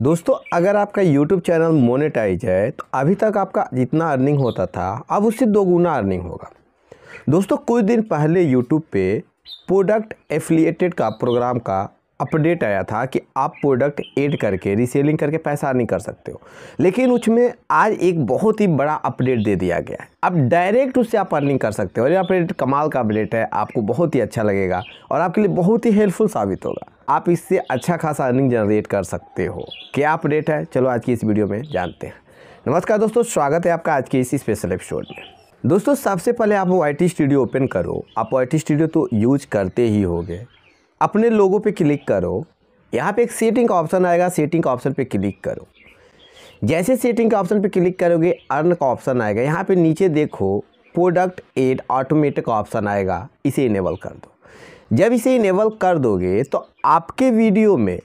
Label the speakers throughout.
Speaker 1: दोस्तों, अगर आपका YouTube चैनल मोनेटाइज है तो अभी तक आपका जितना अर्निंग होता था, अब उससे दो गुना अर्निंग होगा। दोस्तों, कुछ दिन पहले YouTube पे प्रोडक्ट एफिलिएटेड का प्रोग्राम का अपडेट आया था कि आप प्रोडक्ट ऐड करके रीसेलिंग करके पैसा अर्निंग कर सकते हो। लेकिन उसमें आज एक बहुत ही बड़ा अपडेट दे दिया गया है। अब डायरेक्ट उससे आप अर्निंग कर सकते हो। और ये अपडेट कमाल का अपडेट है, आपको बहुत ही अच्छा लगेगा और आपके लिए बहुत ही हेल्पफुल साबित होगा। आप इससे अच्छा खासा अर्निंग जनरेट कर सकते हो। क्या अपडेट है? चलो आज की इस वीडियो में जानते हैं। नमस्कार दोस्तों, स्वागत है आपका आज के इस स्पेशल एपिसोड में। दोस्तों, सबसे पहले आप वो आईटी स्टूडियो ओपन करो। आप आईटी स्टूडियो तो यूज़ करते ही होगे। अपने लोगों पे क्लिक करो। यहाँ पे एक सेटिंग ऑप्शन आएगा। सेटिंग ऑप्शन पे क्लिक करो। जैसे सेटिंग का ऑप्शन पे क्लिक करोगे अर्न का ऑप्शन आएगा। यहाँ पे नीचे देखो प्रोडक्ट एड ऑटोमेटिक ऑप्शन आएगा। इसे इनेबल कर दो। जब इसे इनेबल कर दोगे तो आपके वीडियो में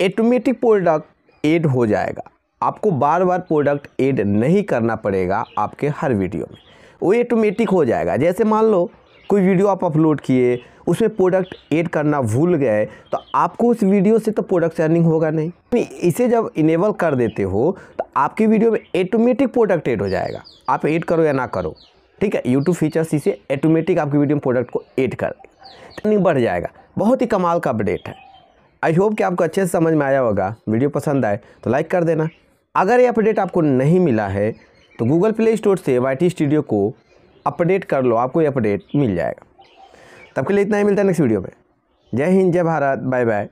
Speaker 1: ऑटोमेटिक प्रोडक्ट ऐड हो जाएगा। आपको बार बार प्रोडक्ट ऐड नहीं करना पड़ेगा आपके हर वीडियो में। वो ऑटोमेटिक हो जाएगा। जैसे मान लो, कोई वीडियो आप अपलोड किए, उसमें प्रोडक्ट ऐड करना भूल गए तो आपको उस वीडियो से तो प्रोडक्ट अर्निंग होगा नहीं। इसे जब इनेबल कर देते हो तो आपके वीडियो में ऑटोमेटिक प्रोडक्ट ऐड हो जाएगा। आप ऐड करो या ना करो, ठीक है? यूट्यूब फीचर्स इसे ऑटोमेटिक आपके वीडियो में प्रोडक्ट को ऐड कर अर्निंग बढ़ जाएगा। बहुत ही कमाल का अपडेट है। आई होप कि आपको अच्छे से समझ में आया होगा। वीडियो पसंद आए तो लाइक कर देना। अगर ये अपडेट आपको नहीं मिला है तो गूगल प्ले स्टोर से वाई स्टूडियो को अपडेट कर लो। आपको ये अपडेट मिल जाएगा। तब के लिए इतना ही, मिलता है नेक्स्ट वीडियो में। जय हिंद, जय भारत। Bye bye